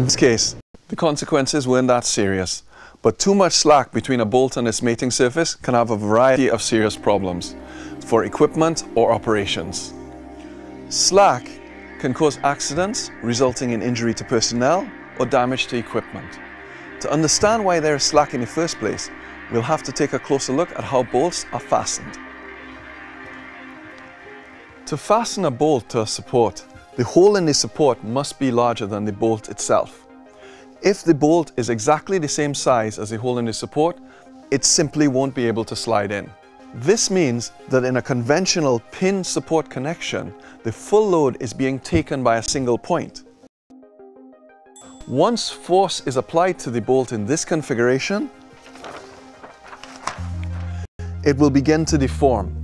In this case, the consequences weren't that serious, but too much slack between a bolt and its mating surface can have a variety of serious problems for equipment or operations. Slack can cause accidents resulting in injury to personnel or damage to equipment. To understand why there is slack in the first place, we'll have to take a closer look at how bolts are fastened. To fasten a bolt to a support, the hole in the support must be larger than the bolt itself. If the bolt is exactly the same size as the hole in the support, it simply won't be able to slide in. This means that in a conventional pin support connection, the full load is being taken by a single point. Once force is applied to the bolt in this configuration, it will begin to deform.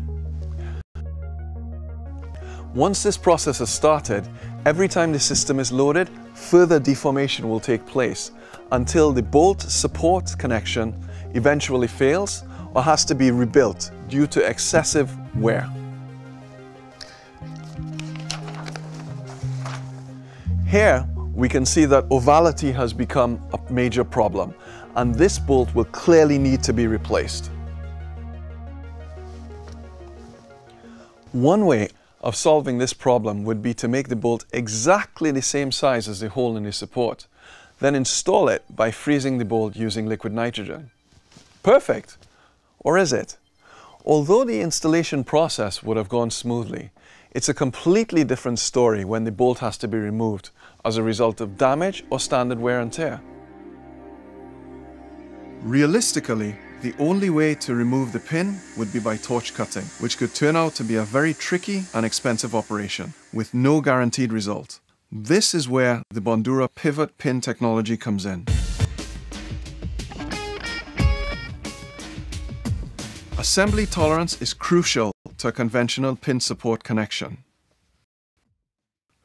Once this process has started, every time the system is loaded, further deformation will take place until the bolt support connection eventually fails or has to be rebuilt due to excessive wear. Here, we can see that ovality has become a major problem and this bolt will clearly need to be replaced. One way of solving this problem would be to make the bolt exactly the same size as the hole in the support, then install it by freezing the bolt using liquid nitrogen. Perfect! Or is it? Although the installation process would have gone smoothly, it's a completely different story when the bolt has to be removed as a result of damage or standard wear and tear. Realistically, the only way to remove the pin would be by torch cutting, which could turn out to be a very tricky and expensive operation, with no guaranteed result. This is where the Bondura pivot pin technology comes in. Assembly tolerance is crucial to a conventional pin support connection.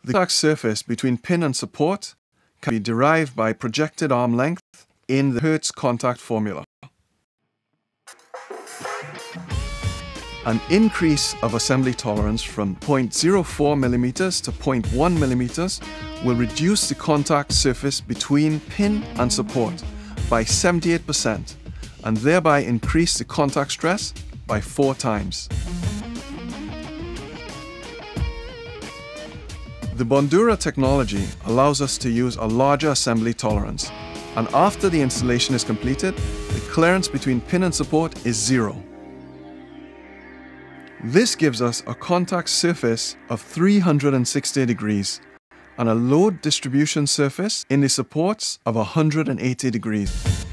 The contact surface between pin and support can be derived by projected arm length in the Hertz contact formula. An increase of assembly tolerance from 0.04 millimeters to 0.1 millimeters will reduce the contact surface between pin and support by 78% and thereby increase the contact stress by four times. The Bondura technology allows us to use a larger assembly tolerance and after the installation is completed, the clearance between pin and support is zero. This gives us a contact surface of 360 degrees and a load distribution surface in the supports of 180 degrees.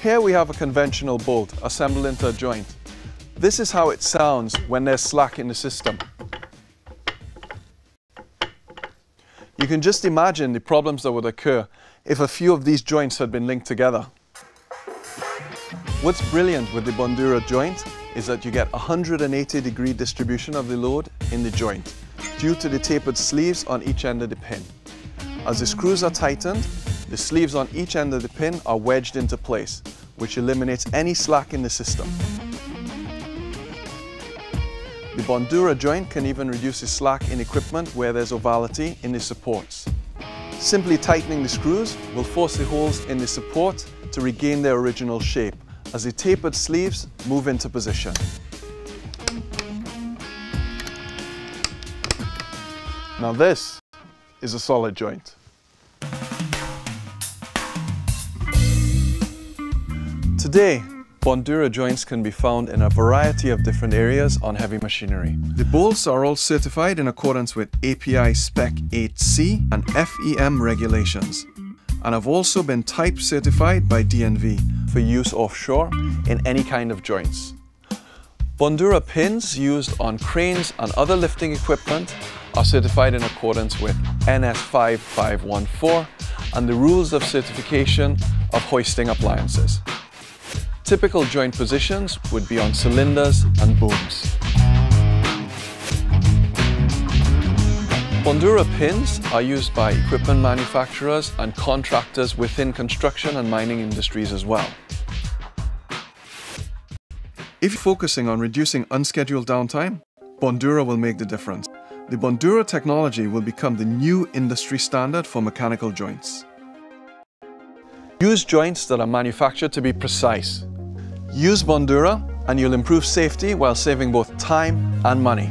Here we have a conventional bolt assembled into a joint. This is how it sounds when there's slack in the system. You can just imagine the problems that would occur if a few of these joints had been linked together. What's brilliant with the Bondura joint is that you get 180 degree distribution of the load in the joint due to the tapered sleeves on each end of the pin. As the screws are tightened, the sleeves on each end of the pin are wedged into place, which eliminates any slack in the system. The Bondura joint can even reduce the slack in equipment where there's ovality in the supports. Simply tightening the screws will force the holes in the support to regain their original shape as the tapered sleeves move into position. Now this is a solid joint. Today, Bondura joints can be found in a variety of different areas on heavy machinery. The bolts are all certified in accordance with API Spec 8C and FEM regulations and have also been type certified by DNV for use offshore in any kind of joints. Bondura pins used on cranes and other lifting equipment are certified in accordance with NS 5514 and the rules of certification of hoisting appliances. Typical joint positions would be on cylinders and booms. Bondura pins are used by equipment manufacturers and contractors within construction and mining industries as well. If you're focusing on reducing unscheduled downtime, Bondura will make the difference. the Bondura technology will become the new industry standard for mechanical joints. Use joints that are manufactured to be precise. Use Bondura and you'll improve safety while saving both time and money.